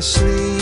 asleep.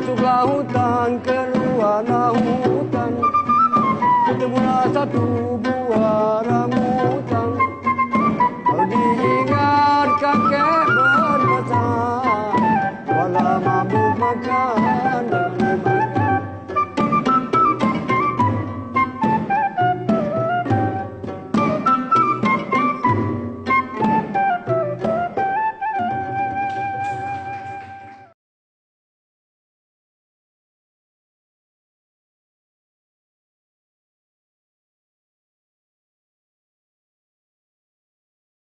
masuklah hutan keluar hutan. Ketemulah satu buah rambutan